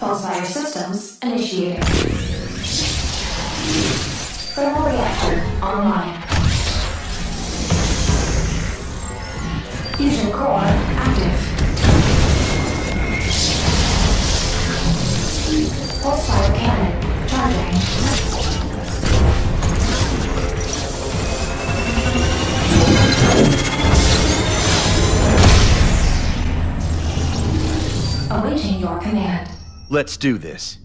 Pulsefire systems initiated. Thermal reactor online. Fusion core active. Pulsefire cannon charging. Awaiting your command. Let's do this.